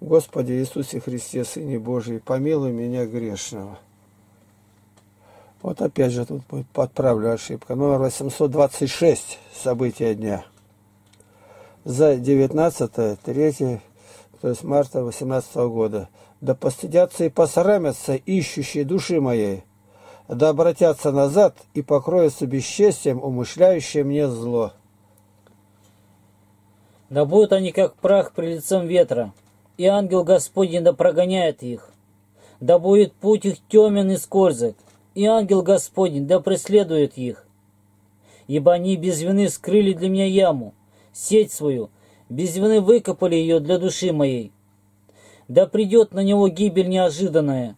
Господи Иисусе Христе, Сыне Божий, помилуй меня грешного. Вот опять же тут будет подправлю ошибка. Номер 826. События дня. За 19 3 то есть марта 18 года. Да постыдятся и посрамятся ищущие души моей, да обратятся назад и покроются бесчестием, умышляющим мне зло. Да будут они как прах при лицем ветра, и ангел Господень да прогоняет их. Да будет путь их темен и скользок, и ангел Господень да преследует их. Ибо они без вины скрыли для меня яму, сеть свою, без вины выкопали ее для души моей. Да придет на него гибель неожиданная,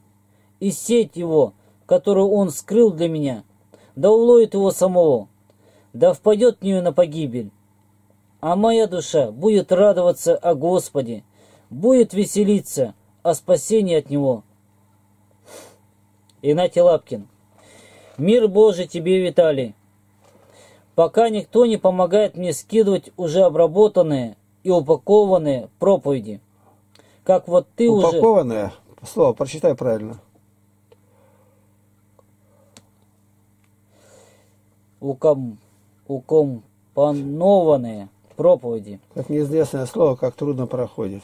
и сеть его, которую он скрыл для меня, да уловит его самого, да впадет в нее на погибель. А моя душа будет радоваться о Господе, будет веселиться о спасении от Него. Игнатий Лапкин. Мир Божий тебе, Виталий. Пока никто не помогает мне скидывать уже обработанные и упакованные проповеди. Как вот ты Упакованные, уже... Упакованные, слово прочитай правильно. Уком... Укомпонованные проповеди. Как неизвестное слово, как трудно проходит.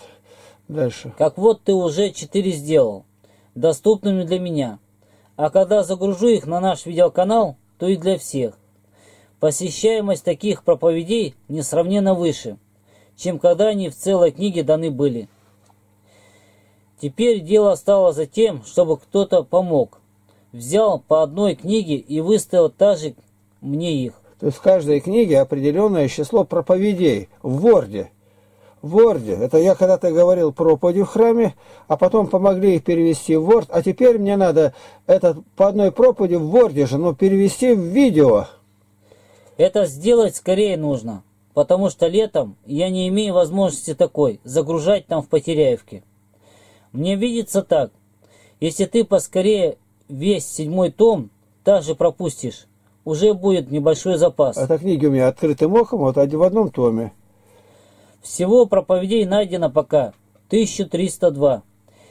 Дальше. Как вот ты уже четыре сделал, доступными для меня. А когда загружу их на наш видеоканал, то и для всех. Посещаемость таких проповедей несравненно выше, чем когда они в целой книге даны были. Теперь дело стало за тем, чтобы кто-то помог. Взял по одной книге и выставил также мне их. То есть в каждой книге определенное число проповедей в Ворде. В Ворде. Это я когда-то говорил проповеди в храме, а потом помогли их перевести в Word. А теперь мне надо это по одной проповеди в Ворде же, но перевести в видео. Это сделать скорее нужно, потому что летом я не имею возможности такой, загружать там в Потеряевке. Мне видится так, если ты поскорее весь седьмой том также пропустишь, уже будет небольшой запас. Это книги у меня открытым оком, вот в одном томе. Всего проповедей найдено пока 1302.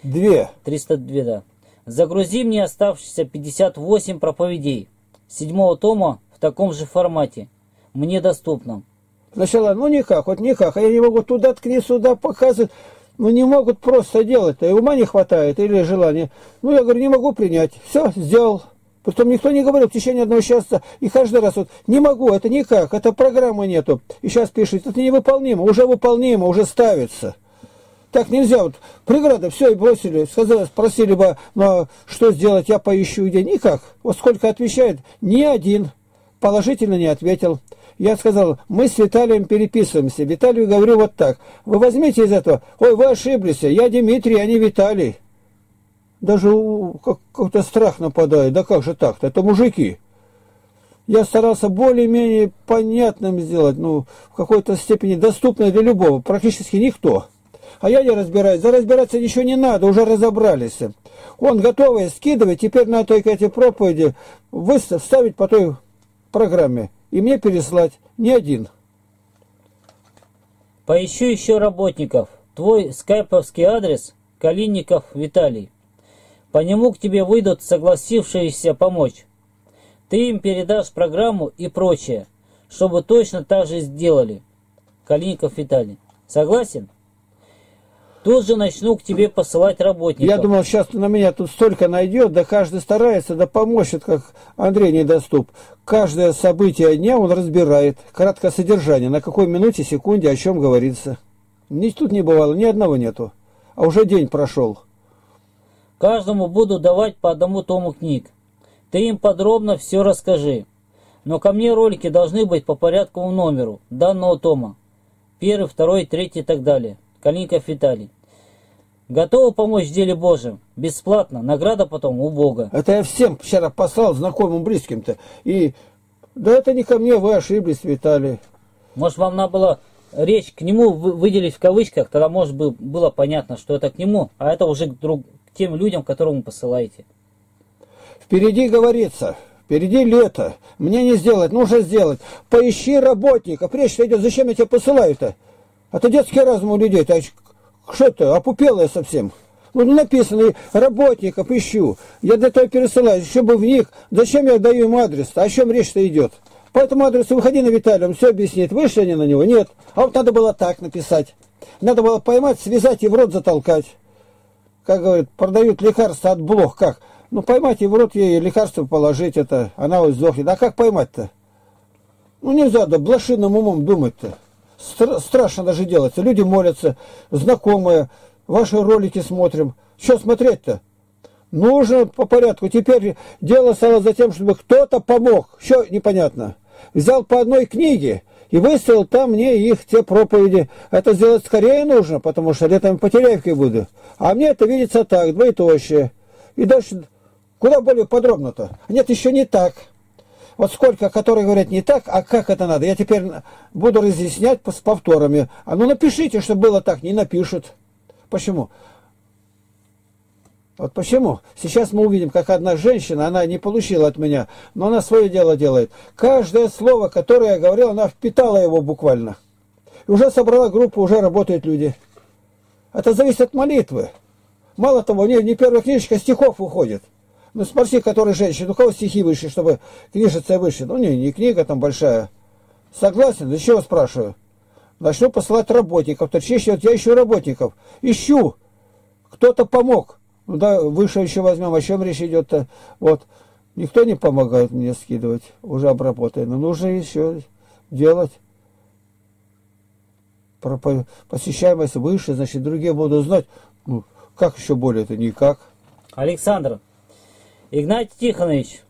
Две. 302, да. Загрузи мне оставшиеся 58 проповедей. Седьмого тома в таком же формате. Мне доступно. Сначала, ну никак, вот никак. А я не могу туда ткни, сюда показывать. Ну не могут просто делать-то. И ума не хватает или желания. Ну я говорю, не могу принять. Все, сделал. Потом никто не говорил в течение одного часа, и каждый раз вот, не могу, это никак, это программы нету. И сейчас пишет, это невыполнимо, уже выполнимо, уже ставится. Так нельзя, вот преграда, все, и бросили, сказали, спросили бы, ну что сделать, я поищу где, никак. Вот сколько отвечает, ни один положительно не ответил. Я сказал, мы с Виталием переписываемся. Виталию говорю вот так, вы возьмите из этого, ой, вы ошиблись, я Дмитрий, а не Виталий. Даже как-то страх нападает. Да как же так-то? Это мужики. Я старался более-менее понятным сделать, ну, в какой-то степени доступное для любого. Практически никто. А я не разбираюсь. За разбираться ничего не надо, уже разобрались. Он готовый скидывать, теперь надо только эти проповеди выставить, по той программе. И мне переслать. Не один. Поищу еще работников. Твой скайповский адрес Калинников Виталий. По нему к тебе выйдут согласившиеся помочь. Ты им передашь программу и прочее, чтобы точно так же сделали. Калиников Виталий. Согласен? Тут же начну к тебе посылать работников. Я думал, сейчас на меня тут столько найдет, да каждый старается, да поможет, как Андрей недоступ. Каждое событие дня он разбирает. Краткое содержание, на какой минуте, секунде, о чем говорится. Ни тут не бывало, ни одного нету. А уже день прошел. Каждому буду давать по одному тому книг. Ты им подробно все расскажи. Но ко мне ролики должны быть по порядковому номеру данного тома. Первый, второй, третий и так далее. Калинков Виталий. Готовы помочь в деле Божьем? Бесплатно. Награда потом у Бога. Это я всем вчера послал, знакомым, близким-то. И да это не ко мне, вы ошиблись, Виталий. Может, вам надо было речь к нему выделить в кавычках, тогда, может, быть, было понятно, что это к нему, а это уже к, друг, тем людям, которым вы посылаете. Впереди говорится, впереди лето, мне не сделать, нужно сделать. Поищи работника, прежде идет, зачем я тебя посылаю-то? Это детский разум у людей, -то. Что это? Опупелая совсем. Ну, написано, работников ищу. Я для того пересылаю, чтобы в них... Зачем я даю им адрес? А о чем речь-то идет? По этому адресу выходи на Виталия, он все объяснит. Вышли они на него? Нет. А вот надо было так написать. Надо было поймать, связать и в рот затолкать. Как говорят, продают лекарства от блох. Как? Ну, поймать и в рот ей лекарство положить, это она вот сдохнет. А как поймать-то? Ну, нельзя, да блошиным умом думать-то. Стра страшно даже делается. Люди молятся, знакомые, ваши ролики смотрим. Что смотреть-то? Нужно по порядку. Теперь дело стало за тем, чтобы кто-то помог. Что непонятно. Взял по одной книге и выставил там мне их те проповеди. Это сделать скорее нужно, потому что летом по Теряевке буду. А мне это видится так, двоеточие. И дальше куда более подробно-то. Нет, еще не так. Вот сколько, которые говорят не так, а как это надо. Я теперь буду разъяснять с повторами. А ну напишите, что было так, не напишут. Почему? Вот почему? Сейчас мы увидим, как одна женщина, она не получила от меня, но она свое дело делает. Каждое слово, которое я говорил, она впитала его буквально. И уже собрала группу, уже работают люди. Это зависит от молитвы. Мало того, не, не первая книжечка стихов уходит. Ну, спроси, который женщина, у кого стихи выше, чтобы книжица выше. Ну, не, не книга там большая. Согласен? Для чего спрашиваю? Начну посылать работников. То чаще вот я ищу работников. Ищу. Кто-то помог. Ну да, выше еще возьмем. О чем речь идет-то? Вот. Никто не помогает мне скидывать. Уже обработано. Нужно еще делать. Про посещаемость выше, значит, другие будут знать. Ну, как еще более это? Никак. Александр, Игнатий Тихонович,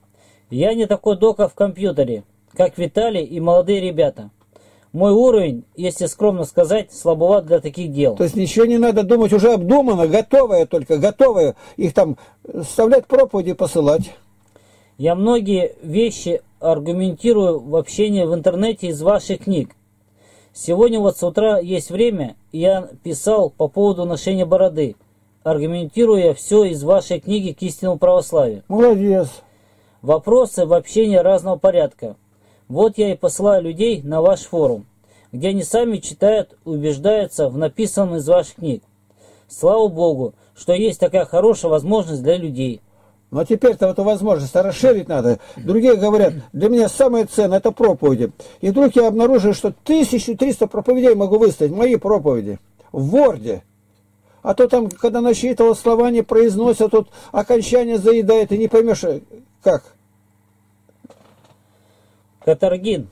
я не такой дока в компьютере, как Виталий и молодые ребята. Мой уровень, если скромно сказать, слабоват для таких дел. То есть ничего не надо думать, уже обдумано, готовое только, готовое. Их там вставлять проповеди посылать. Я многие вещи аргументирую в общении в интернете из ваших книг. Сегодня вот с утра есть время, и я писал по поводу ношения бороды, аргументируя все из вашей книги к истинному православию. Молодец. Вопросы в общении разного порядка. Вот я и посылаю людей на ваш форум, где они сами читают, убеждаются в написанном из ваших книг. Слава Богу, что есть такая хорошая возможность для людей. Но теперь-то эту возможность расширить надо. Другие говорят, для меня самое ценное это проповеди. И вдруг я обнаружил, что 1300 проповедей могу выставить, мои проповеди, в Ворде. А то там, когда насчитывал слова, не произносят, тут окончание заедает, и не поймешь, как. Катаргин.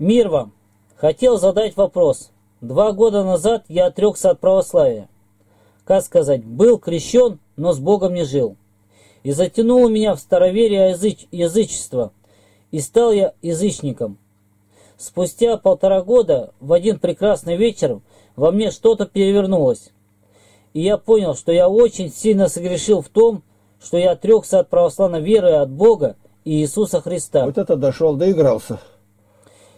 Мир вам. Хотел задать вопрос. Два года назад я отрекся от православия. Как сказать, был крещен, но с Богом не жил. И затянуло меня в староверие языч... язычество. И стал я язычником. Спустя полтора года, в один прекрасный вечер, во мне что-то перевернулось. И я понял, что я очень сильно согрешил в том, что я отрекся от православной веры от Бога и Иисуса Христа. Вот это дошел, доигрался.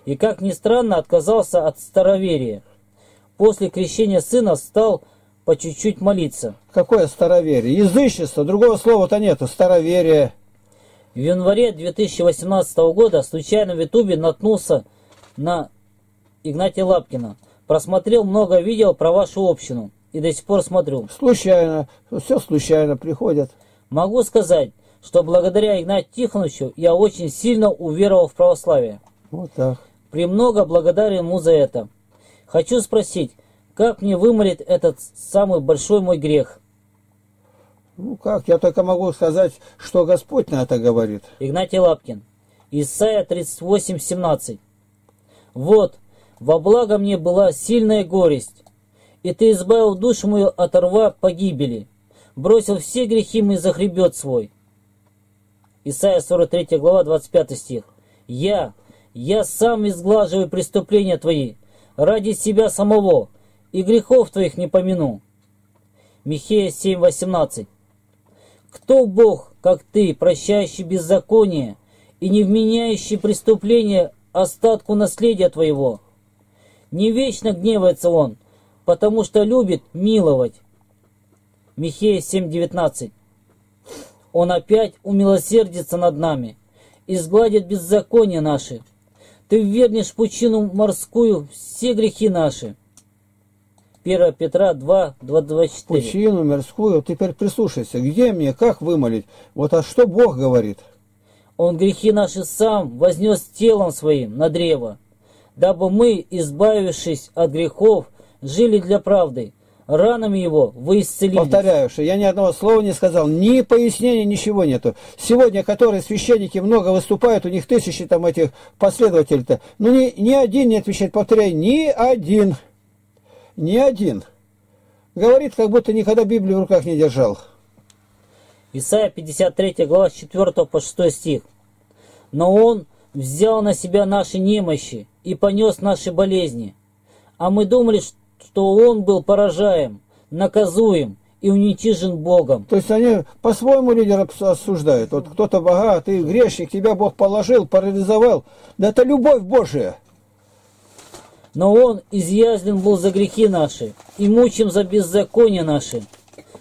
И как ни странно, отказался от староверия. После крещения сына стал по чуть-чуть молиться. Какое староверие? Язычество, другого слова-то нету, староверие. В январе 2018 года случайно в Ютубе наткнулся на Игнатия Лапкина. Просмотрел много видео про вашу общину и до сих пор смотрю. Случайно, все случайно приходят. Могу сказать, что благодаря Игнатию Тихоновичу я очень сильно уверовал в православие. Вот так. Премного благодарен ему за это. Хочу спросить, как мне вымолить этот самый большой мой грех? Ну как, я только могу сказать, что Господь на это говорит. Игнатий Лапкин. Исайя 38, 17. Вот, во благо мне была сильная горесть, и ты избавил душу мою от рва погибели, бросил все грехи мои за хребет свой. Исайя 43 глава 25 стих. Я, я сам изглаживаю преступления твои, ради себя самого, и грехов твоих не помяну. Михея 7:18. Кто Бог, как ты, прощающий беззаконие и не вменяющий преступления остатку наследия твоего? Не вечно гневается он, потому что любит миловать. Михея 7:19. Он опять умилосердится над нами и сгладит беззакония наши. Ты вернешь пучину морскую все грехи наши. 1 Петра 2, 2, 24. Пучину мирскую, теперь прислушайся, где мне, как вымолить? Вот а что Бог говорит? Он грехи наши сам вознес телом своим на древо, дабы мы, избавившись от грехов, жили для правды. Ранами его вы исцелились. Повторяю, что я ни одного слова не сказал, ни пояснения, ничего нету. Сегодня, которые священники много выступают, у них тысячи там этих последователей-то, ну ни, ни один не отвечает, повторяю, ни один, ни один. Говорит, как будто никогда Библию в руках не держал. Исайя 53 глава с 4 по 6 стих. Но Он взял на себя наши немощи и понес наши болезни. А мы думали, что Он был поражаем, наказуем и уничижен Богом. То есть они по-своему лидера осуждают. Вот кто-то богат, ты грешник, тебя Бог положил, парализовал. Да это любовь Божия. Но Он изъязвлен был за грехи наши и мучим за беззаконие наши.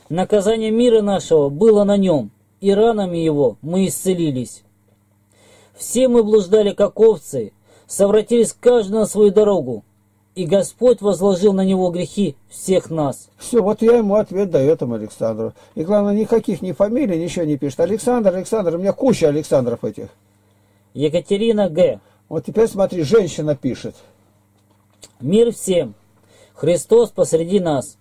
Наказание мира нашего было на нем, и ранами его мы исцелились. Все мы блуждали, как овцы, совратились каждый на свою дорогу, и Господь возложил на него грехи всех нас. Все, вот я ему ответ даю этому Александру. И главное, никаких ни фамилий, ничего не пишет. Александр, Александр, у меня куча Александров этих. Екатерина Г. Вот теперь смотри, женщина пишет. Мир всем! Христос посреди нас!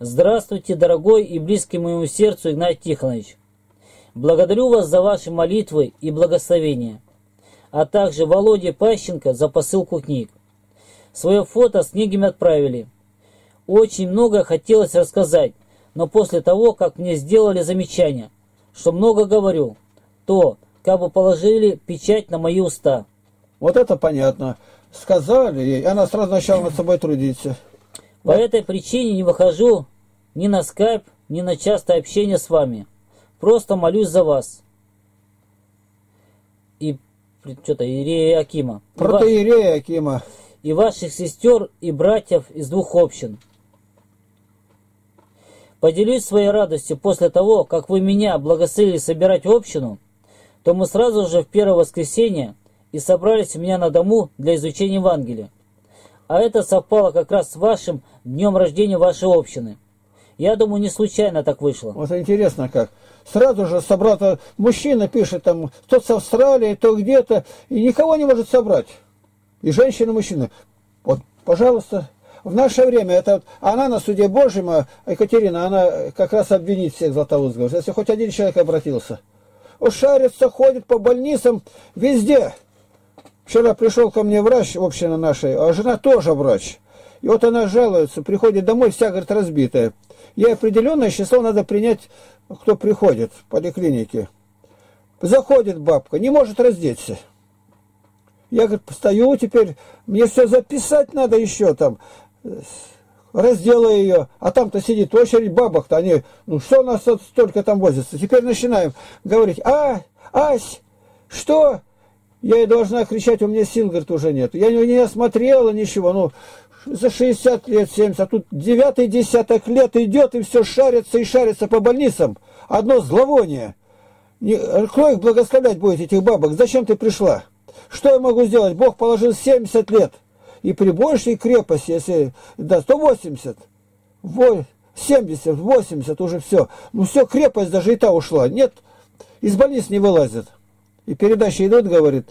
Здравствуйте, дорогой и близкий моему сердцу Игнат Тихонович! Благодарю вас за ваши молитвы и благословения, а также Володе Пащенко за посылку книг. Свое фото с книгами отправили. Очень много хотелось рассказать, но после того, как мне сделали замечание, что много говорю, то как бы положили печать на мои уста. Вот это понятно. Сказали ей, она сразу начала над собой трудиться. По этой причине не выхожу ни на скайп, ни на частое общение с вами. Просто молюсь за вас. И что-то Иерея Акима. Протоиерея Акима. И ваших сестер и братьев из двух общин. Поделюсь своей радостью после того, как вы меня благословили собирать общину, то мы сразу же в первое воскресенье и собрались у меня на дому для изучения Евангелия. А это совпало как раз с вашим днем рождения вашей общины. Я думаю, не случайно так вышло. Вот интересно как. Сразу же собрал -то, мужчина пишет там, то с Австралии, то где-то, и никого не может собрать. И женщина, и мужчина. Вот, пожалуйста, в наше время, это вот она на суде Божьем, а Екатерина, она как раз обвинит всех Златоуст, говорит, если хоть один человек обратился. Он шарится, ходит по больницам, везде. Вчера пришел ко мне врач, община нашей, а жена тоже врач. И вот она жалуется, приходит домой, вся, говорит, разбитая. Ей определенное число надо принять, кто приходит в поликлинике. Заходит бабка, не может раздеться. Я, говорит, постою теперь, мне все записать надо еще там. Разделаю ее, а там-то сидит очередь бабок-то, они, ну что у нас тут столько там возится? Теперь начинаем говорить, а, Ась, что? Я ей должна кричать, у меня сил, говорит, уже нет. Я не, не осмотрела ничего, ну, за 60 лет, 70, а тут девятый десяток лет идет и все шарится и шарится по больницам. Одно зловоние. Не, кто их благословлять будет, этих бабок? Зачем ты пришла? Что я могу сделать? Бог положил 70 лет. И при большей крепости, если, да, 180, во- 70, 80, уже все. Ну все, крепость даже и та ушла. Нет, из больниц не вылазит. И передача идут, говорит,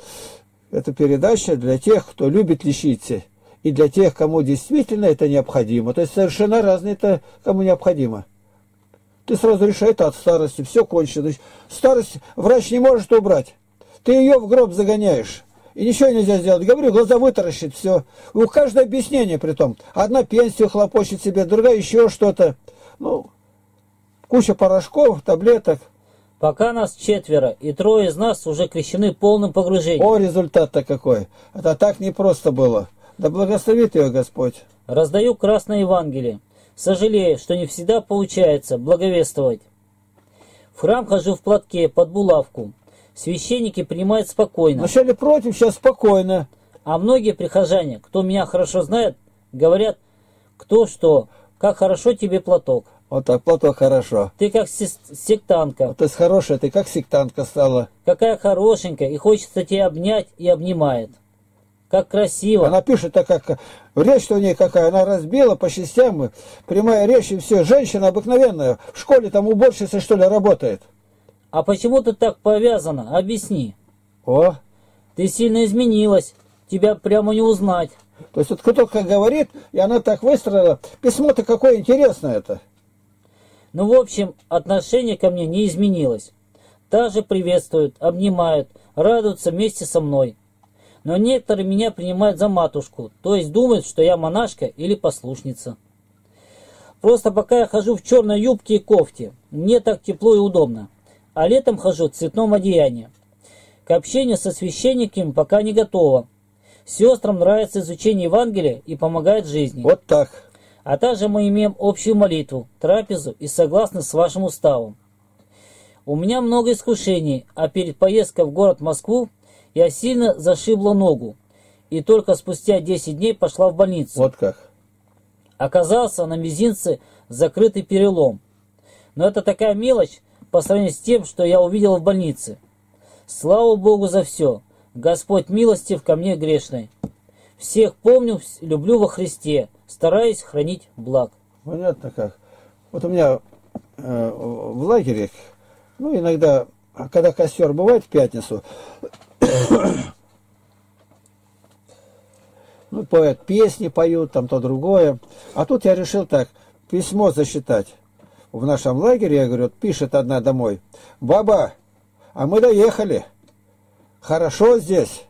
это передача для тех, кто любит лечиться. И для тех, кому действительно это необходимо. То есть совершенно разные это кому необходимо. Ты сразу решай, это от старости, все кончено. Старость врач не может убрать. Ты ее в гроб загоняешь. И ничего нельзя сделать. Говорю, глаза вытаращит, все. У каждого объяснение при том. Одна пенсию хлопочет себе, другая еще что-то. Ну, куча порошков, таблеток. Пока нас четверо, и трое из нас уже крещены полным погружением. О, результат-то какой. Это так непросто было. Да благословит ее Господь. Раздаю Красное Евангелие. Сожалею, что не всегда получается благовествовать. В храм хожу в платке под булавку. Священники принимают спокойно. Вначале против, сейчас спокойно. А многие прихожане, кто меня хорошо знает, говорят, кто что, как хорошо тебе платок. Вот так, платок хорошо. Ты как сектантка, Вот ты хорошая, ты как сектантка стала. какая хорошенькая, и хочется тебя обнять и обнимает. как красиво. Она пишет так, как речь-то у ней какая, она разбила по частям, прямая речь и все. Женщина обыкновенная, в школе там уборщица что ли работает. А почему ты так повязана? Объясни. О, Ты сильно изменилась. Тебя прямо не узнать. то есть вот кто только говорит, и она так выстроила. Письмо-то какое интересное это. Ну, в общем, отношение ко мне не изменилось. Также приветствуют, обнимают, радуются вместе со мной. Но некоторые меня принимают за матушку, то есть думают, что я монашка или послушница. Просто пока я хожу в черной юбке и кофте, мне так тепло и удобно. А летом хожу в цветном одеянии. К общению со священниками пока не готова. Сестрам нравится изучение Евангелия и помогает жизни. Вот так. А также мы имеем общую молитву, трапезу и согласны с вашим уставом. У меня много искушений, а перед поездкой в город Москву я сильно зашибла ногу. И только спустя 10 дней пошла в больницу. Вот как. Оказался на мизинце закрытый перелом. Но это такая мелочь по сравнению с тем, что я увидела в больнице. Слава Богу за все. Господь милостив ко мне грешной. Всех помню, люблю во Христе, стараюсь хранить благ. Понятно как. Вот у меня э, в лагере, ну, иногда, когда костер бывает в пятницу, ну, поют песни, поют, там то другое. А тут я решил так, письмо засчитать. В нашем лагере, я говорю, пишет одна домой. Баба, а мы доехали. Хорошо здесь.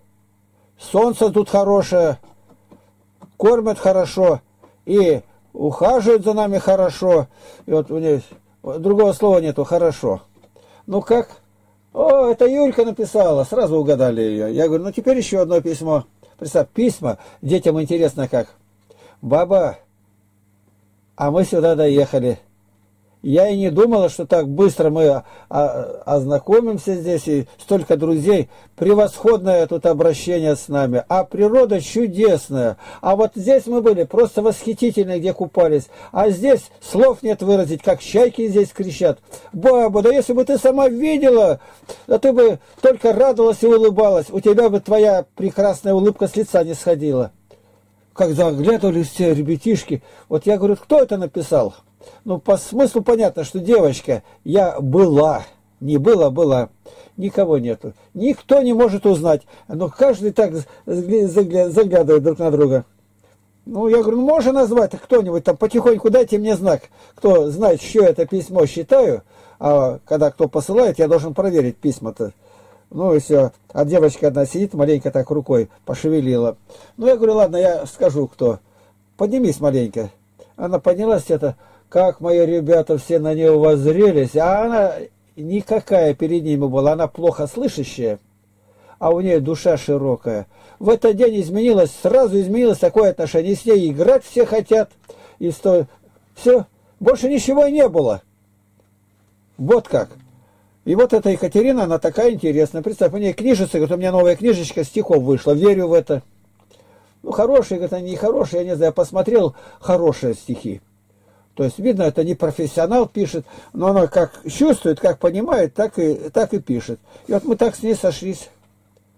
Солнце тут хорошее. Кормят хорошо. И ухаживают за нами хорошо. И вот у нее другого слова нету, хорошо. Ну как? О, это Юлька написала, сразу угадали ее. Я говорю, ну теперь еще одно письмо. Представь, письма, детям интересно как. Баба, а мы сюда доехали. Я и не думала, что так быстро мы а, ознакомимся здесь, и столько друзей. Превосходное тут обращение с нами. А природа чудесная. А вот здесь мы были просто восхитительные, где купались. А здесь слов нет выразить, как чайки здесь кричат. Баба, да если бы ты сама видела, да ты бы только радовалась и улыбалась. У тебя бы твоя прекрасная улыбка с лица не сходила. Как заглядывались все ребятишки. Вот я говорю, кто это написал? Ну, по смыслу понятно, что девочка, я была, не была, была. Никого нету. Никто не может узнать. Но каждый так загля- загля- заглядывает друг на друга. Ну, я говорю, ну, можно назвать кто-нибудь там потихоньку, дайте мне знак, кто знает, что это письмо считаю, а когда кто посылает, я должен проверить письма-то. Ну и все. А девочка одна сидит, маленько так рукой пошевелила. Ну, я говорю, ладно, я скажу, кто. Поднимись маленько. Она поднялась, это, как мои ребята все на нее воззрелись, а она никакая перед ними была, она плохо слышащая, а у нее душа широкая. В этот день изменилось, сразу изменилось такое отношение, с ней играть все хотят, и сто... все, больше ничего не было. Вот как. И вот эта Екатерина, она такая интересная. Представь, у нее книжица, говорит, у меня новая книжечка стихов вышла, верю в это. Ну, хорошие, говорит, они не хорошие, я не знаю, я посмотрел хорошие стихи. То есть, видно, это не профессионал пишет, но она как чувствует, как понимает, так и, так и пишет. И вот мы так с ней сошлись.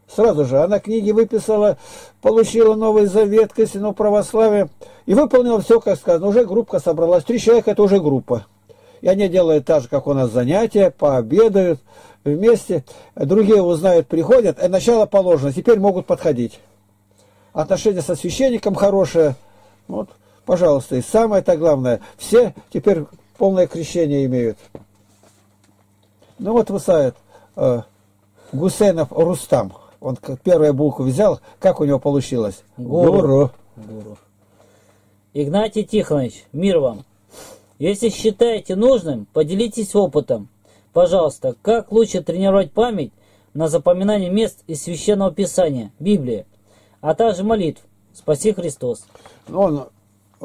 Сразу же она книги выписала, получила Новый Завет к истинному православию и выполнила все, как сказано. Уже группа собралась. Три человека – это уже группа. И они делают так же, как у нас занятия, пообедают вместе. Другие узнают, приходят. И начало положено. Теперь могут подходить. Отношения со священником хорошие. Вот, пожалуйста. И самое-то главное, все теперь полное крещение имеют. Ну вот высает э, Гусейнов Рустам. Он первую букву взял, как у него получилось? Гуру. Гуру. Игнатий Тихонович, мир вам. Если считаете нужным, поделитесь опытом. Пожалуйста, как лучше тренировать память на запоминание мест из Священного Писания, Библии, а также молитв. Спаси Христос. Ну, Он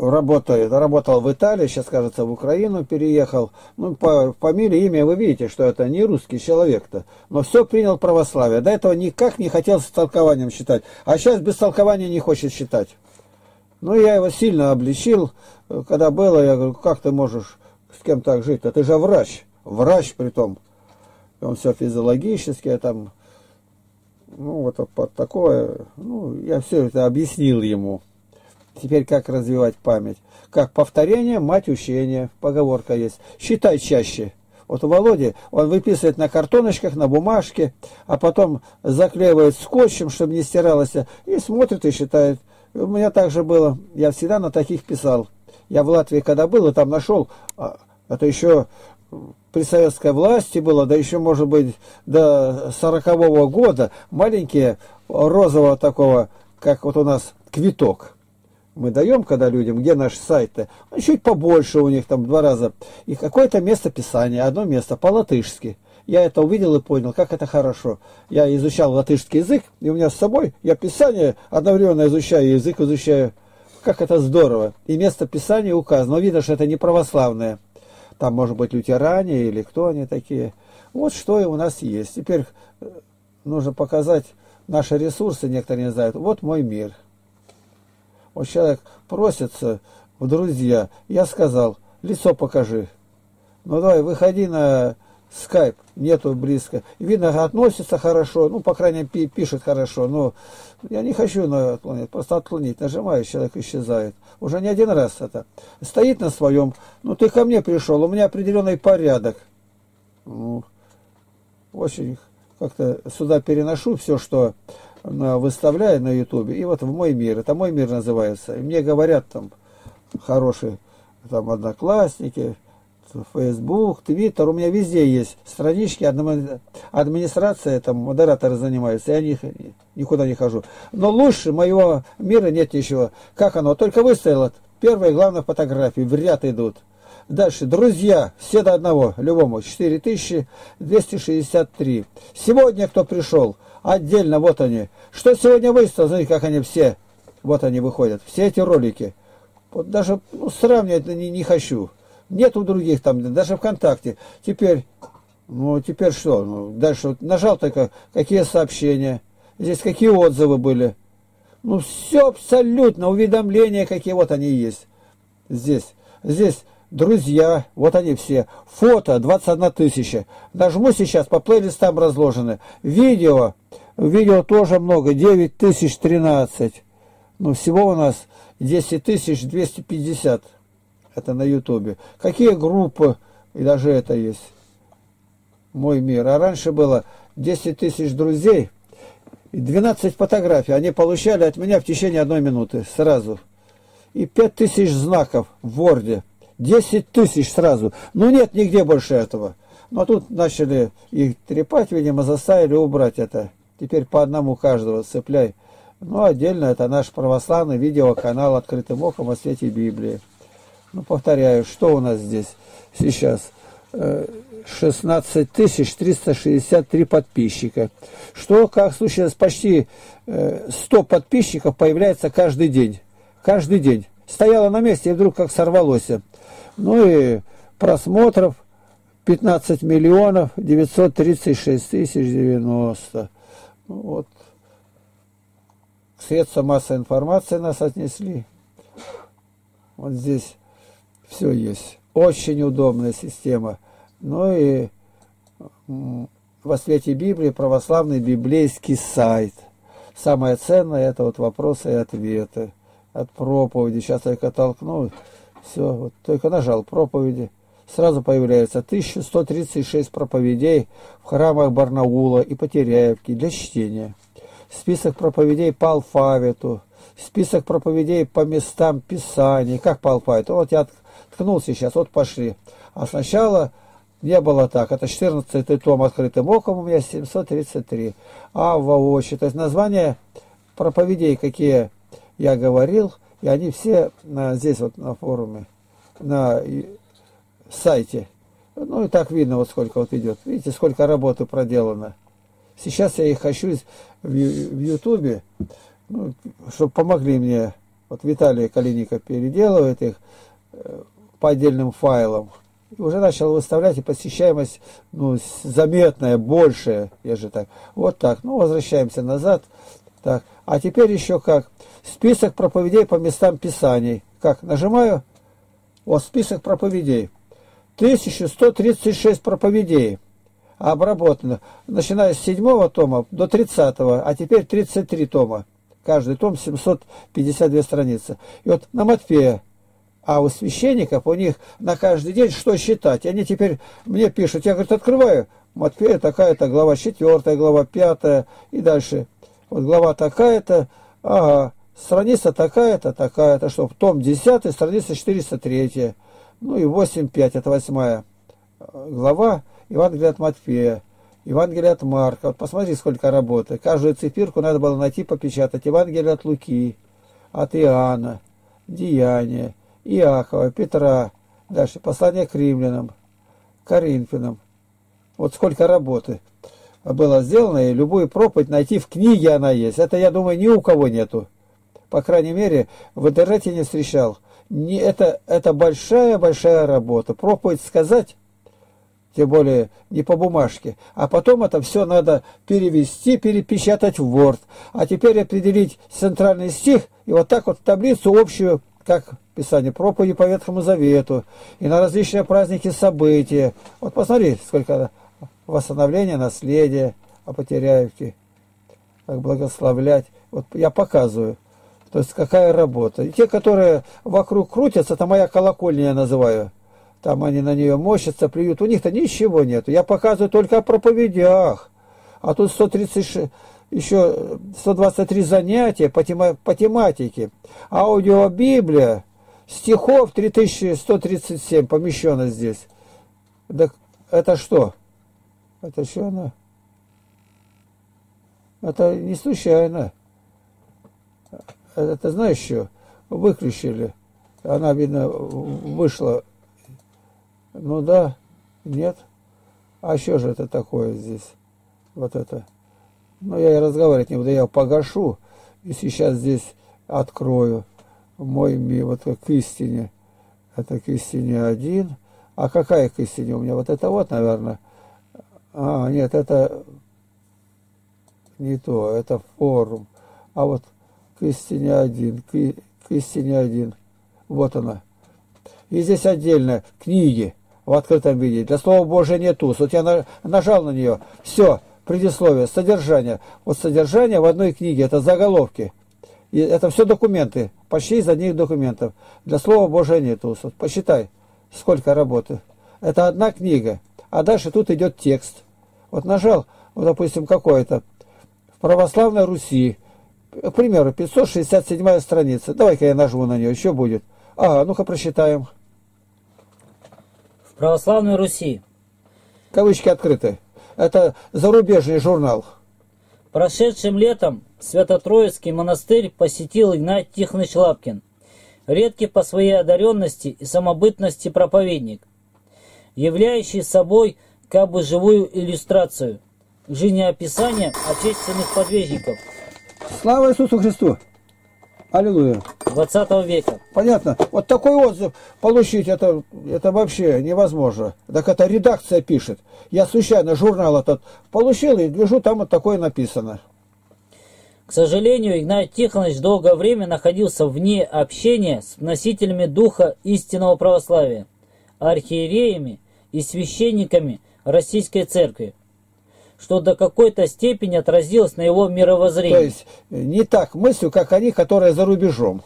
работает, работал в Италии, сейчас, кажется, в Украину переехал. Ну, по фамилии, имя вы видите, что это не русский человек-то. Но все принял православие. До этого никак не хотел с толкованием считать. А сейчас без толкования не хочет считать. Ну, я его сильно обличил. Когда было, я говорю, как ты можешь с кем так жить? А ты же врач. Врач при том. Он все физиологически, там Ну, вот под такое, ну, я все это объяснил ему. Теперь как развивать память? Как повторение, мать учения. Поговорка есть. Считай чаще. Вот у Володи, он выписывает на картоночках, на бумажке, а потом заклеивает скотчем, чтобы не стиралось, и смотрит и считает. У меня также было, я всегда на таких писал. Я в Латвии когда был, и там нашел, а, это еще при советской власти было, да еще, может быть, до сорокового года, маленькие розового такого, как вот у нас квиток мы даем, когда людям, где наш сайт-то, ну, чуть побольше у них там два раза, и какое-то место писания, одно место по-латышски. Я это увидел и понял, как это хорошо. Я изучал латышский язык, и у меня с собой, я писание одновременно изучаю, язык изучаю. Как это здорово. И место писания указано. Но видно, что это не православное. Там, может быть, лютеране или кто они такие. Вот что и у нас есть. Теперь э, нужно показать наши ресурсы, некоторые не знают. Вот мой мир. Вот человек просится в друзья. Я сказал, лицо покажи. Ну давай, выходи на скайп, нету близко. Видно, относится хорошо, ну, по крайней мере, пишет хорошо, но я не хочу на отклонить, просто отклонить. Нажимаю, человек исчезает. Уже не один раз это. Стоит на своем, ну, ты ко мне пришел, у меня определенный порядок. Ну, очень как-то сюда переношу все, что выставляю на ютубе, и вот в мой мир, это мой мир называется. И мне говорят там хорошие там одноклассники, Facebook, Twitter, у меня везде есть странички, администрация, там модераторы занимаются, я них никуда не хожу. Но лучше моего мира нет ничего. Как оно? Только выставила первые главные фотографии, в ряд идут. Дальше, друзья, все до одного, любому, 4263. Сегодня кто пришел? Отдельно, вот они. Что сегодня выставил, смотрите, как они все, вот они выходят. Все эти ролики. Вот даже ну, сравнивать не, не хочу. Нету других там, даже ВКонтакте. Теперь, ну теперь что? Ну, дальше вот нажал только, какие сообщения. Здесь какие отзывы были. Ну все абсолютно, уведомления какие, вот они есть. Здесь, здесь друзья, вот они все. Фото 21 тысяча. Нажму сейчас, по плейлистам разложены. Видео, видео тоже много, 9013. Ну, всего у нас 10 250. Это на ютубе. Какие группы, и даже это есть. Мой мир. А раньше было 10 тысяч друзей и 12 фотографий. Они получали от меня в течение одной минуты сразу. И 5 тысяч знаков в Ворде. 10 тысяч сразу. Ну нет нигде больше этого. Но тут начали их трепать, видимо, заставили убрать это. Теперь по одному каждого цепляй. Ну, отдельно это наш православный видеоканал «Открытым оком» о свете Библии. Ну, повторяю, что у нас здесь сейчас? 16 э, 363 подписчика. Что, как случилось, почти 100 э, подписчиков появляется каждый день. Каждый день. Стояла на месте и вдруг как сорвалось. Ну и просмотров 15 миллионов 936 тысяч 90. Ну, вот. Средства массовой информации нас отнесли. Вот здесь все есть. Очень удобная система. Ну и во свете Библии православный библейский сайт. Самое ценное это вот вопросы и ответы от проповеди. Сейчас только толкну все, вот только нажал проповеди. Сразу появляется 1136 проповедей в храмах Барнаула и Потеряевки для чтения. Список проповедей по алфавиту, список проповедей по местам Писаний, как по алфавиту. Вот я ткнул сейчас, вот пошли. А сначала не было так. Это 14 том открытым оком у меня 733. А воочию. То есть название проповедей, какие я говорил – и они все на, здесь вот на форуме, на сайте. Ну и так видно, вот сколько вот идет. Видите, сколько работы проделано. Сейчас я их хочу в Ютубе, ну, чтобы помогли мне. Вот Виталий Калиника переделывает их э, по отдельным файлам. И уже начал выставлять, и посещаемость ну, заметная, большая. Я же так. Вот так. Ну, возвращаемся назад. Так. А теперь еще как список проповедей по местам Писаний. Как? Нажимаю. Вот список проповедей. 1136 проповедей. обработано. Начиная с седьмого тома до тридцатого, а теперь 33 тома. Каждый том 752 страницы. И вот на Матфея а у священников, у них на каждый день что считать. Они теперь мне пишут, я, говорит, открываю, Матфея такая-то, глава 4, глава 5 и дальше. Вот глава такая-то, ага, страница такая-то, такая-то, что в том 10, страница 403. Ну и 8.5, это 8 глава Евангелия от Матфея. Евангелие от Марка. Вот посмотри, сколько работы. Каждую цифирку надо было найти, попечатать. Евангелие от Луки, от Иоанна, Деяния, Иакова, Петра, дальше послание к римлянам, Коринфянам. Вот сколько работы было сделано, и любую проповедь найти в книге она есть. Это, я думаю, ни у кого нету. По крайней мере, в интернете не встречал. Не, это, это большая-большая работа. Проповедь сказать, тем более не по бумажке, а потом это все надо перевести, перепечатать в Word. А теперь определить центральный стих и вот так вот таблицу общую как Писание проповеди по Ветхому Завету, и на различные праздники, события. Вот посмотри, сколько восстановления, наследия о потеряевке, как благословлять. Вот я показываю. То есть какая работа. И те, которые вокруг крутятся, это моя колокольня я называю. Там они на нее мощатся, плюют. У них-то ничего нет. Я показываю только о проповедях. А тут 136 еще 123 занятия по, тема, по тематике. Аудиобиблия, стихов 3137 помещено здесь. Так это что? Это что она? Это не случайно. Это знаешь что? Выключили. Она, видно, вышла. Ну да, нет. А что же это такое здесь? Вот это. Но я и разговаривать не буду, я погашу и сейчас здесь открою мой мир, вот к истине. Это к истине один. А какая к истине у меня? Вот это вот, наверное. А, нет, это не то, это форум. А вот к истине один, к, к истине один. Вот она. И здесь отдельно книги в открытом виде. Для Слова Божия нету. Вот я нажал на нее. Все предисловие, содержание. Вот содержание в одной книге, это заголовки. И это все документы, почти из одних документов. Для слова Божия нету. Вот посчитай, сколько работы. Это одна книга. А дальше тут идет текст. Вот нажал, вот, допустим, какой-то в православной Руси, к примеру, 567 страница. Давай-ка я нажму на нее, еще будет. Ага, ну-ка прочитаем. В православной Руси. Кавычки открыты. Это зарубежный журнал. Прошедшим летом Свято-Троицкий монастырь посетил Игнат Тихонович Лапкин, редкий по своей одаренности и самобытности проповедник, являющий собой как бы живую иллюстрацию жизнеописания отечественных подвижников. Слава Иисусу Христу! Аллилуйя. 20 века. Понятно. Вот такой отзыв получить, это, это вообще невозможно. Так это редакция пишет. Я случайно журнал этот получил и гляжу, там вот такое написано. К сожалению, Игнат Тихонович долгое время находился вне общения с носителями духа истинного православия, архиереями и священниками Российской Церкви что до какой-то степени отразилось на его мировоззрении. То есть не так мыслю, как они, которые за рубежом.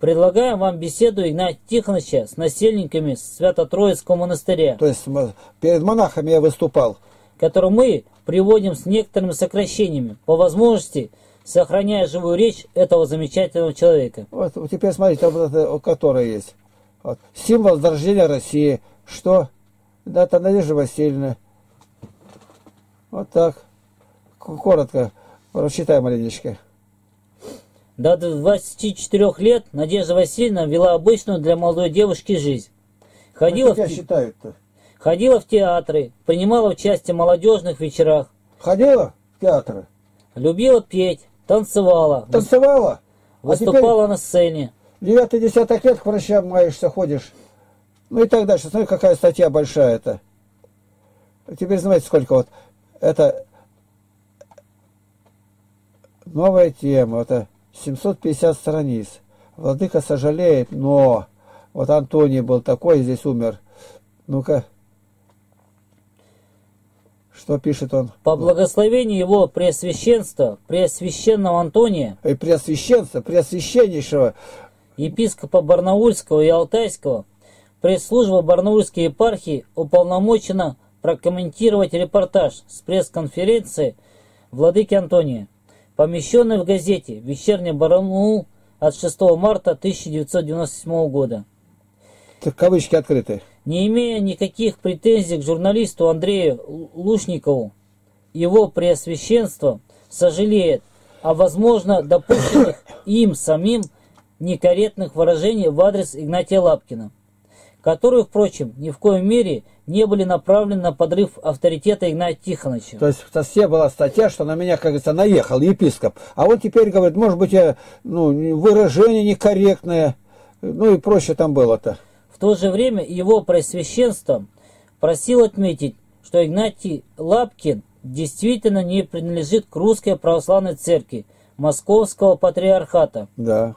Предлагаем вам беседу Игнатия Тихоновича с насельниками Свято-Троицкого монастыря. То есть перед монахами я выступал. Которую мы приводим с некоторыми сокращениями, по возможности сохраняя живую речь этого замечательного человека. Вот теперь смотрите, которое есть. Вот. Символ возрождения России. Что? Да, это Надежда Васильевна. Вот так. Коротко. Прочитай маленечко. До 24 лет Надежда Васильевна вела обычную для молодой девушки жизнь. Ходила, в, считают -то? ходила в театры, принимала участие в молодежных вечерах. Ходила в театры? Любила петь, танцевала. Танцевала? Выступала а на сцене. Девятый десяток лет к врачам маешься, ходишь. Ну и так дальше. Смотри, какая статья большая-то. Теперь знаете, сколько вот это новая тема, это 750 страниц. Владыка сожалеет, но вот Антоний был такой, здесь умер. Ну-ка. Что пишет он? По благословению его Преосвященства, Преосвященного Антония, И преосвященца, преосвященнейшего. Епископа Барнаульского и Алтайского, пресс-служба Барнаульской епархии уполномочена прокомментировать репортаж с пресс-конференции владыки Антония, помещенный в газете «Вечерний Барнаул» от 6 марта 1997 года. Кавычки открыты. Не имея никаких претензий к журналисту Андрею Лушникову, его преосвященство сожалеет о, возможно, допущенных им самим некорректных выражений в адрес Игнатия Лапкина, которые, впрочем, ни в коей мере не были направлены на подрыв авторитета Игнатия Тихоновича. То есть в статье была статья, что на меня, как говорится, наехал епископ. А он теперь говорит, может быть, я, ну, выражение некорректное. Ну и проще там было-то. В то же время его Преосвященство просил отметить, что Игнатий Лапкин действительно не принадлежит к Русской Православной Церкви Московского Патриархата, Да.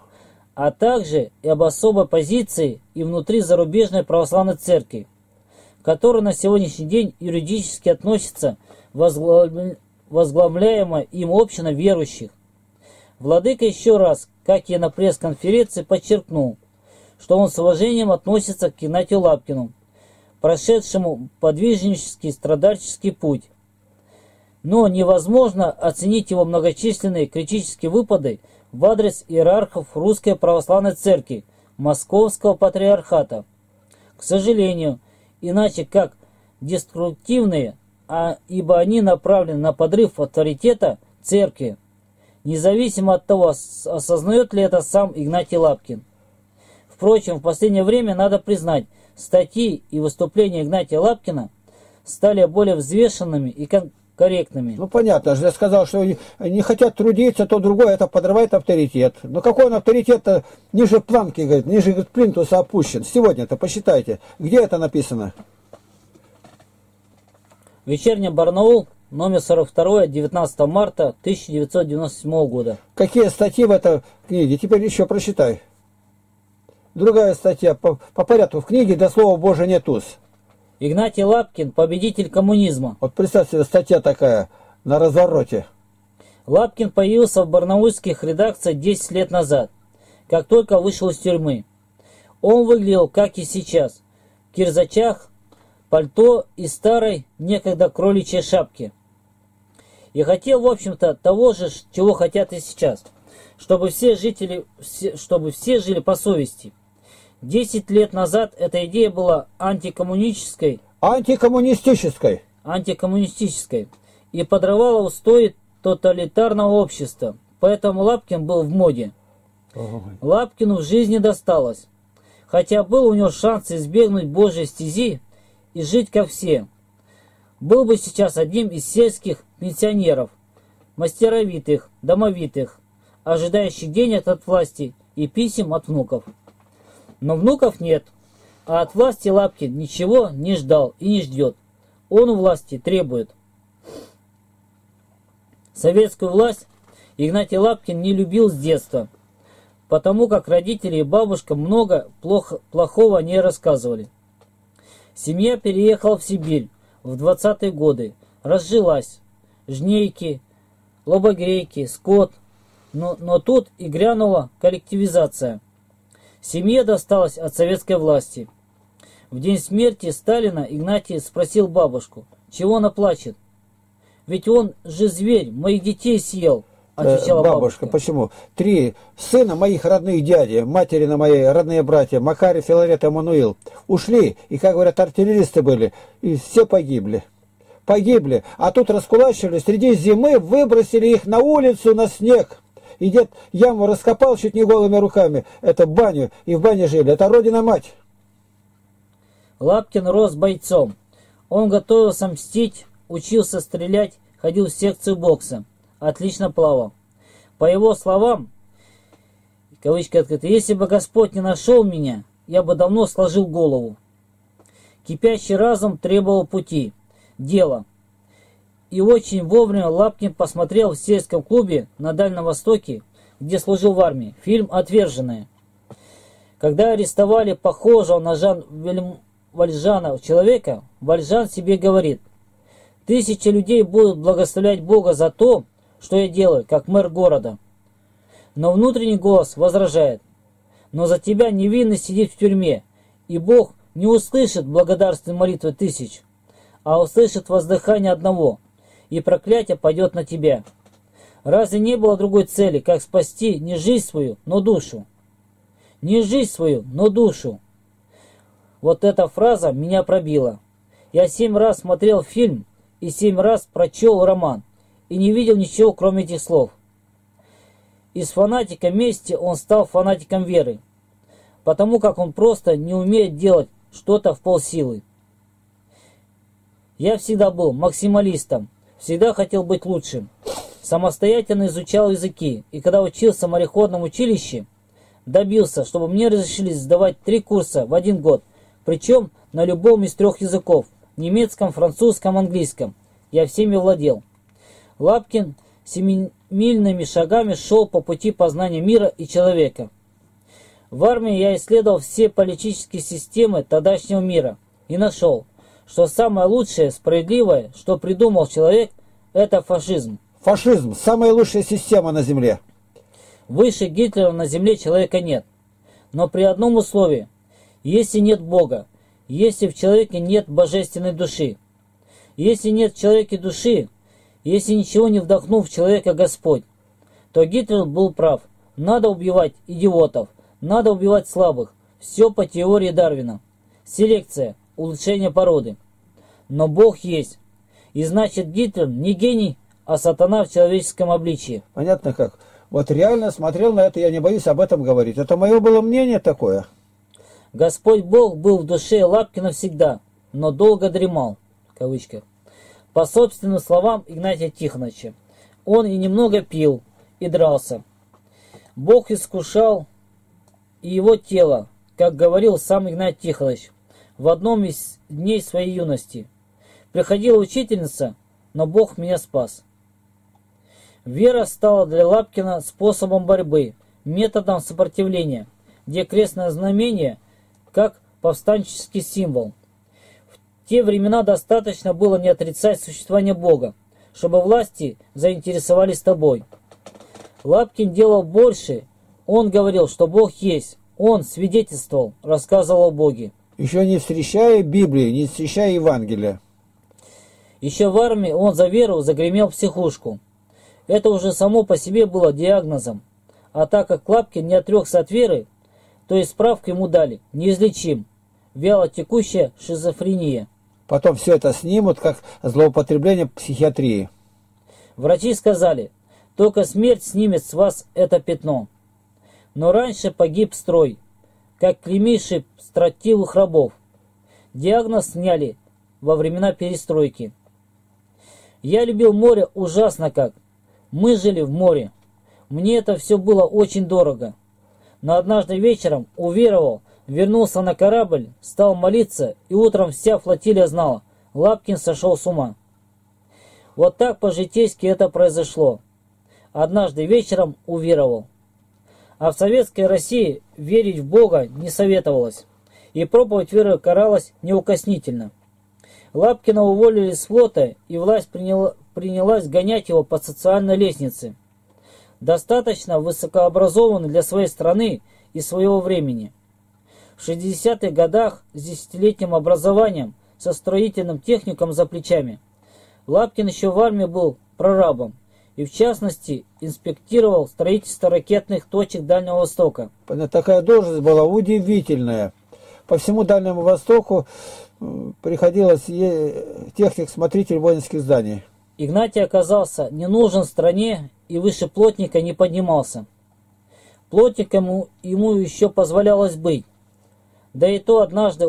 А также и об особой позиции и внутри зарубежной православной церкви, которая на сегодняшний день юридически относится возглав- возглавляемая им община верующих. Владыка еще раз, как и на пресс-конференции, подчеркнул, что он с уважением относится к Игнатию Лапкину, прошедшему подвижнический страдальческий путь. Но невозможно оценить его многочисленные критические выпады в адрес иерархов Русской Православной Церкви Московского Патриархата. К сожалению, иначе как деструктивные, а ибо они направлены на подрыв авторитета Церкви, независимо от того, ос- осознает ли это сам Игнатий Лапкин. Впрочем, в последнее время надо признать, статьи и выступления Игнатия Лапкина стали более взвешенными и корректными. Ну понятно же, я сказал, что не, хотят трудиться, то другое, это подрывает авторитет. Но какой он авторитет-то ниже планки, говорит, ниже говорит, плинтуса опущен. Сегодня-то посчитайте, где это написано? Вечерний Барнаул, номер 42, 19 марта 1997 года. Какие статьи в этой книге? Теперь еще прочитай. Другая статья по, по порядку. В книге до слова Божия нет уз. Игнатий Лапкин, победитель коммунизма. Вот представь себе, статья такая на развороте. Лапкин появился в барнаульских редакциях 10 лет назад, как только вышел из тюрьмы. Он выглядел, как и сейчас, в кирзачах, пальто и старой, некогда кроличьей шапке. И хотел, в общем-то, того же, чего хотят и сейчас, чтобы все жители, чтобы все жили по совести. Десять лет назад эта идея была антикоммунистической, Антикоммунистической. антикоммунистической и подрывала устои тоталитарного общества. Поэтому Лапкин был в моде. Лапкину в жизни досталось. Хотя был у него шанс избегнуть Божьей стези и жить как все. Был бы сейчас одним из сельских пенсионеров, мастеровитых, домовитых, ожидающих денег от власти и писем от внуков. Но внуков нет, а от власти Лапкин ничего не ждал и не ждет. Он у власти требует. Советскую власть Игнатий Лапкин не любил с детства, потому как родители и бабушка много плохо, плохого не рассказывали. Семья переехала в Сибирь в 20-е годы, разжилась. Жнейки, лобогрейки, скот. Но, но тут и грянула коллективизация. Семье досталось от советской власти. В день смерти Сталина Игнатий спросил бабушку, чего она плачет. Ведь он же зверь, моих детей съел, Э, отвечала бабушка, бабушка. почему? Три сына моих родных дяди, матери на моей родные братья, Макарий, Филарет и Мануил, ушли, и, как говорят, артиллеристы были, и все погибли. Погибли, а тут раскулачивали, среди зимы выбросили их на улицу, на снег. И дед яму раскопал чуть не голыми руками, это баню, и в бане жили, это родина-мать. Лапкин рос бойцом. Он готовился мстить, учился стрелять, ходил в секцию бокса. Отлично плавал. По его словам, кавычки открыты, если бы Господь не нашел меня, я бы давно сложил голову. Кипящий разум требовал пути, дела. И очень вовремя Лапкин посмотрел в сельском клубе на Дальнем Востоке, где служил в армии, фильм «Отверженные». Когда арестовали похожего на Жан Вельм- Вальжана человека, Вальжан себе говорит, Тысячи людей будут благословлять Бога за то, что я делаю, как мэр города. Но внутренний голос возражает. Но за тебя невинный сидит в тюрьме, и Бог не услышит благодарственной молитвы тысяч, а услышит воздыхание одного, и проклятие пойдет на тебя. Разве не было другой цели, как спасти не жизнь свою, но душу? Не жизнь свою, но душу. Вот эта фраза меня пробила. Я семь раз смотрел фильм и семь раз прочел роман, и не видел ничего, кроме этих слов. Из фанатика мести он стал фанатиком веры, потому как он просто не умеет делать что-то в полсилы. Я всегда был максималистом, всегда хотел быть лучшим. Самостоятельно изучал языки, и когда учился в мореходном училище, добился, чтобы мне разрешили сдавать три курса в один год, причем на любом из трех языков – немецком, французском, английском. Я всеми владел. Лапкин семимильными шагами шел по пути познания мира и человека. В армии я исследовал все политические системы тогдашнего мира и нашел, что самое лучшее, справедливое, что придумал человек, это фашизм. Фашизм – самая лучшая система на Земле. Выше Гитлера на Земле человека нет. Но при одном условии. Если нет Бога, если в человеке нет божественной души, если нет в человеке души, если ничего не вдохнул в человека Господь, то Гитлер был прав. Надо убивать идиотов, надо убивать слабых. Все по теории Дарвина. Селекция, улучшение породы. Но Бог есть. И значит Гитлер не гений, а сатана в человеческом обличии. Понятно как? Вот реально смотрел на это, я не боюсь об этом говорить. Это мое было мнение такое. Господь Бог был в душе Лапкина всегда, но долго дремал. В кавычках. По собственным словам Игнатия Тихоновича, он и немного пил, и дрался. Бог искушал и его тело, как говорил сам Игнатий Тихонович, в одном из дней своей юности. Приходила учительница, но Бог меня спас. Вера стала для Лапкина способом борьбы, методом сопротивления, где крестное знамение как повстанческий символ – те времена достаточно было не отрицать существование Бога, чтобы власти заинтересовались тобой. Лапкин делал больше. Он говорил, что Бог есть. Он свидетельствовал, рассказывал о Боге. Еще не встречая Библии, не встречая Евангелия. Еще в армии он за веру загремел в психушку. Это уже само по себе было диагнозом. А так как Лапкин не отрекся от веры, то и справку ему дали «неизлечим» – вялотекущая шизофрения. Потом все это снимут, как злоупотребление психиатрии. Врачи сказали, только смерть снимет с вас это пятно. Но раньше погиб строй, как клеймейший стративых рабов. Диагноз сняли во времена перестройки. Я любил море ужасно как. Мы жили в море. Мне это все было очень дорого. Но однажды вечером уверовал, вернулся на корабль, стал молиться, и утром вся флотилия знала, Лапкин сошел с ума. Вот так по-житейски это произошло. Однажды вечером уверовал. А в советской России верить в Бога не советовалось, и проповедь веры каралась неукоснительно. Лапкина уволили с флота, и власть приняла, принялась гонять его по социальной лестнице. Достаточно высокообразованный для своей страны и своего времени – в 60-х годах с десятилетним образованием, со строительным техником за плечами. Лапкин еще в армии был прорабом и, в частности, инспектировал строительство ракетных точек Дальнего Востока. Такая должность была удивительная. По всему Дальнему Востоку приходилось техник-смотритель воинских зданий. Игнатий оказался не нужен стране и выше плотника не поднимался. Плотником ему еще позволялось быть, да и то однажды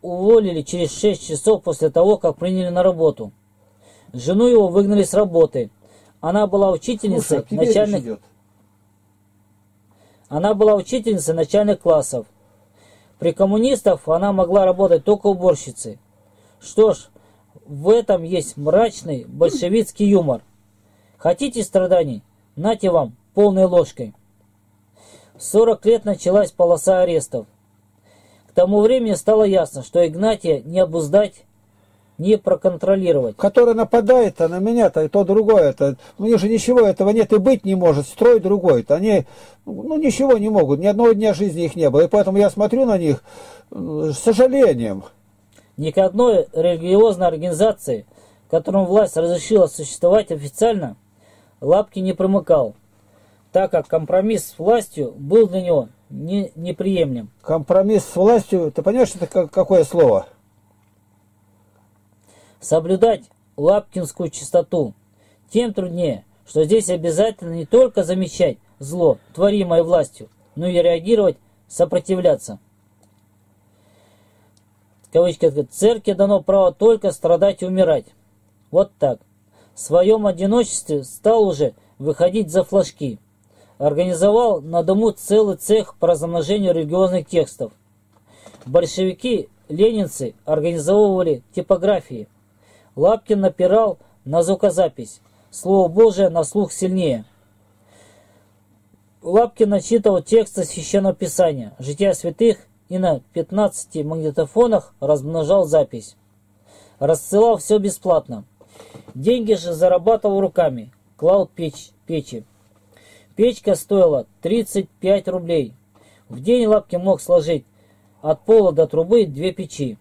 уволили через шесть часов после того, как приняли на работу. Жену его выгнали с работы. Она была учительницей Слушай, а начальных... Она была учительницей начальных классов. При коммунистах она могла работать только уборщицей. Что ж, в этом есть мрачный большевистский юмор. Хотите страданий? Нате вам полной ложкой. В 40 лет началась полоса арестов. К тому времени стало ясно, что Игнатия не обуздать не проконтролировать. Который нападает -то на меня-то, и то другое-то. У них же ничего этого нет и быть не может, строй другой-то. Они, ну, ничего не могут, ни одного дня жизни их не было. И поэтому я смотрю на них с сожалением. Ни к одной религиозной организации, которому власть разрешила существовать официально, Лапки не промыкал, так как компромисс с властью был для него не, неприемлем. Компромисс с властью, ты понимаешь, это какое слово? Соблюдать лапкинскую чистоту тем труднее, что здесь обязательно не только замечать зло, творимое властью, но и реагировать, сопротивляться. Кавычки церкви дано право только страдать и умирать. Вот так в своем одиночестве стал уже выходить за флажки. Организовал на дому целый цех по размножению религиозных текстов. Большевики, ленинцы организовывали типографии. Лапкин напирал на звукозапись. Слово Божие на слух сильнее. Лапкин начитывал тексты Священного Писания, жития святых и на 15 магнитофонах размножал запись. Рассылал все бесплатно. Деньги же зарабатывал руками, клал печь, печи. Печка стоила 35 рублей. В день лапки мог сложить от пола до трубы две печи.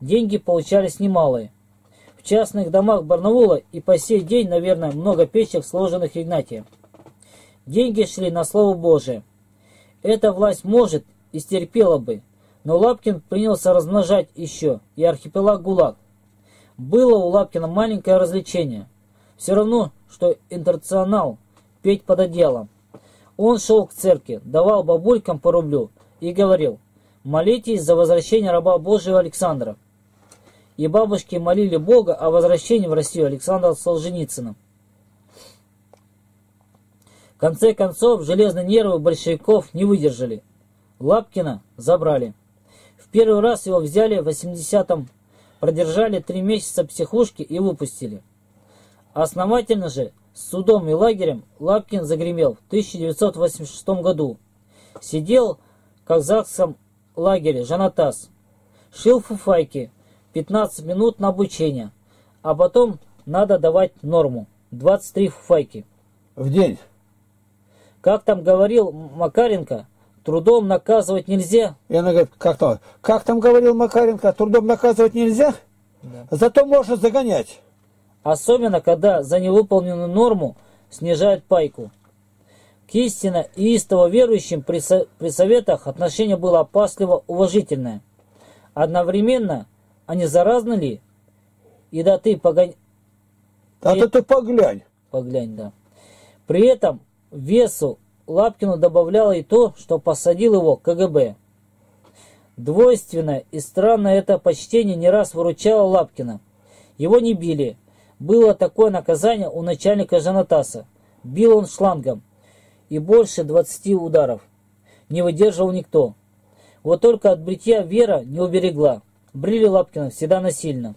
Деньги получались немалые. Частных домах Барнаула и по сей день, наверное, много печек, сложенных Игнатием. Деньги шли на Слово Божие. Эта власть может и стерпела бы, но Лапкин принялся размножать еще и архипелаг ГУЛАГ. Было у Лапкина маленькое развлечение. Все равно, что интернационал, петь под одеялом. Он шел к церкви, давал бабулькам по рублю и говорил, молитесь за возвращение раба Божьего Александра. И бабушки молили Бога о возвращении в Россию Александра Солженицына. В конце концов, железные нервы большевиков не выдержали. Лапкина забрали. В первый раз его взяли в 80-м продержали три месяца психушки и выпустили. Основательно же с судом и лагерем Лапкин загремел в 1986 году. Сидел в казахском лагере Жанатас. Шил фуфайки 15 минут на обучение, а потом надо давать норму 23 фуфайки. В день? Как там говорил Макаренко, Трудом наказывать нельзя. И она говорит, как то? Как там говорил Макаренко, трудом наказывать нельзя? Да. Зато можно загонять. Особенно, когда за невыполненную норму снижают пайку. К истинно и истово верующим при, со, при советах отношение было опасливо уважительное. Одновременно, они заразны ли? И да ты погонь... А при... ты поглянь. Поглянь, да. При этом весу Лапкину добавляло и то, что посадил его КГБ. Двойственное и странное это почтение не раз выручало Лапкина. Его не били. Было такое наказание у начальника Жанатаса. Бил он шлангом. И больше 20 ударов. Не выдерживал никто. Вот только от бритья Вера не уберегла. Брили Лапкина всегда насильно.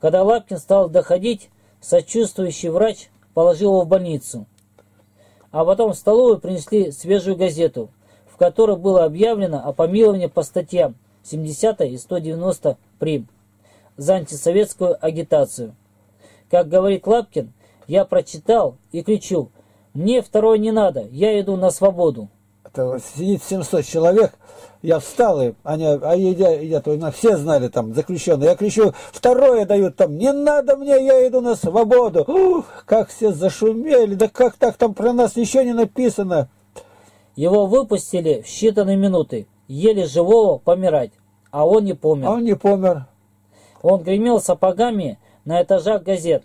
Когда Лапкин стал доходить, сочувствующий врач положил его в больницу а потом в столовую принесли свежую газету, в которой было объявлено о помиловании по статьям 70 и 190 прим. за антисоветскую агитацию. Как говорит Лапкин, я прочитал и кричу, мне второй не надо, я иду на свободу. Это сидит 700 человек, я встал, и они, а едят, едят все знали там, заключенные. Я кричу, второе дают там, не надо мне, я иду на свободу. Ух, как все зашумели, да как так там про нас ничего не написано. Его выпустили в считанные минуты, еле живого помирать, а он не помер. А он не помер. Он гремел сапогами на этажах газет,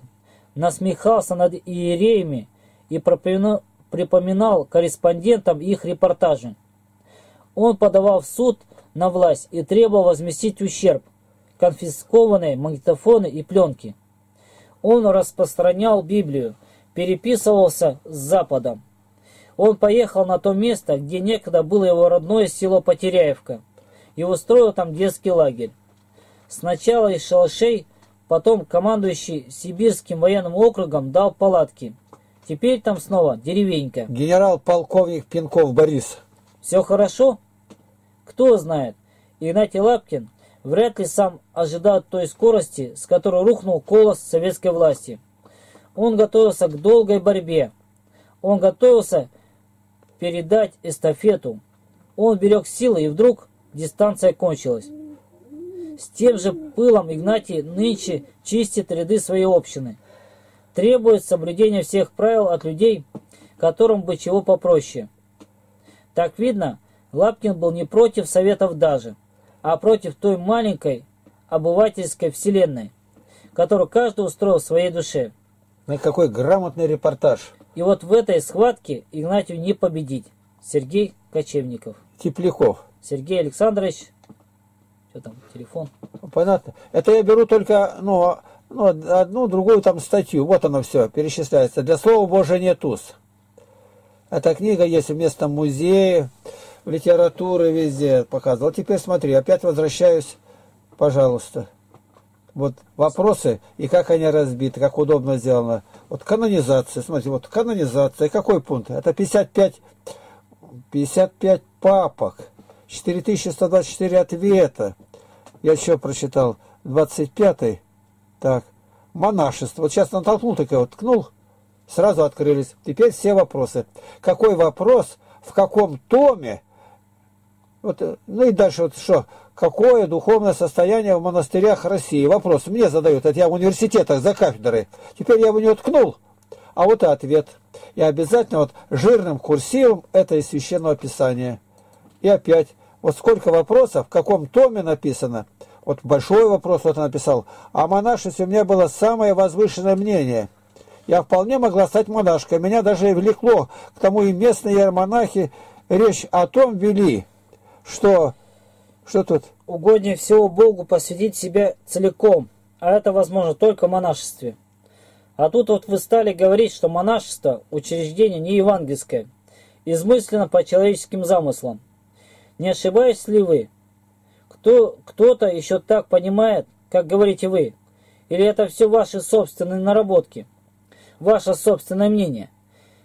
насмехался над иереями и припоминал корреспондентам их репортажи. Он подавал в суд на власть и требовал возместить ущерб, конфискованные магнитофоны и пленки. Он распространял Библию, переписывался с Западом. Он поехал на то место, где некогда было его родное село Потеряевка, и устроил там детский лагерь. Сначала из шалашей, потом командующий Сибирским военным округом дал палатки. Теперь там снова деревенька. Генерал-полковник Пинков Борис. Все хорошо? Кто знает. Игнатий Лапкин вряд ли сам ожидал той скорости, с которой рухнул колос советской власти. Он готовился к долгой борьбе. Он готовился передать эстафету. Он берег силы, и вдруг дистанция кончилась. С тем же пылом Игнатий нынче чистит ряды своей общины. Требует соблюдения всех правил от людей, которым бы чего попроще. Так видно, Лапкин был не против советов даже, а против той маленькой обывательской вселенной, которую каждый устроил в своей душе. На какой грамотный репортаж. И вот в этой схватке Игнатию не победить. Сергей Кочевников. Тепляков. Сергей Александрович. Что там, телефон? Понятно. Это я беру только, ну, ну, одну, другую там статью. Вот оно все, перечисляется. Для слова Божия нет уз. Эта книга есть в местном музее, в литературе везде показывал. Теперь смотри, опять возвращаюсь, пожалуйста. Вот вопросы и как они разбиты, как удобно сделано. Вот канонизация, смотрите, вот канонизация, какой пункт? Это 55, 55 папок, 4124 ответа. Я еще прочитал 25 так, монашество. Вот сейчас натолкнул такой вот, ткнул, сразу открылись. Теперь все вопросы. Какой вопрос, в каком томе, вот, ну и дальше вот что, какое духовное состояние в монастырях России? Вопрос мне задают, это я в университетах за кафедрой. Теперь я в него ткнул, а вот и ответ. И обязательно вот жирным курсивом это из Священного Писания. И опять, вот сколько вопросов, в каком томе написано. Вот большой вопрос вот написал. О монашестве у меня было самое возвышенное мнение – я вполне могла стать монашкой. Меня даже влекло к тому и местные иеромонахи речь о том вели, что... Что тут? Угоднее всего Богу посвятить себя целиком, а это возможно только в монашестве. А тут вот вы стали говорить, что монашество – учреждение не евангельское, измысленно по человеческим замыслам. Не ошибаетесь ли вы? Кто, кто-то еще так понимает, как говорите вы? Или это все ваши собственные наработки? Ваше собственное мнение.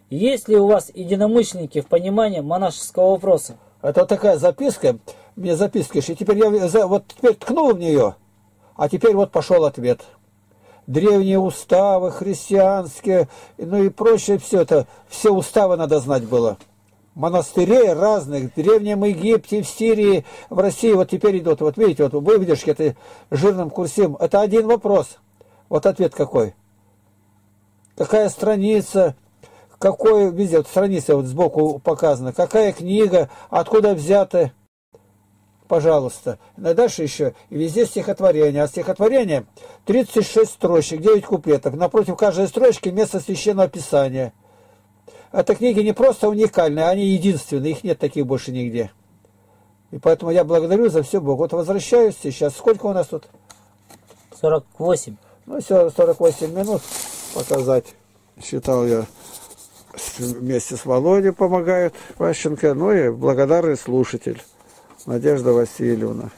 Есть ли у вас единомышленники в понимании монашеского вопроса? Это такая записка, мне записки, и теперь я вот теперь ткнул в нее, а теперь вот пошел ответ. Древние уставы, христианские, ну и прочее все это, все уставы надо знать было. Монастырей разных, в Древнем Египте, в Сирии, в России, вот теперь идут, вот видите, вот вы видишь, это жирным курсивом, это один вопрос. Вот ответ какой какая страница, какой, везде, вот страница вот сбоку показана, какая книга, откуда взята, пожалуйста. И дальше еще, и везде стихотворение. А стихотворение 36 строчек, 9 куплетов. Напротив каждой строчки место священного писания. Это книги не просто уникальные, они единственные, их нет таких больше нигде. И поэтому я благодарю за все Богу. Вот возвращаюсь сейчас. Сколько у нас тут? 48. Ну, все, 48 минут показать. Считал я вместе с Володей помогает Пащенко, ну и благодарный слушатель Надежда Васильевна.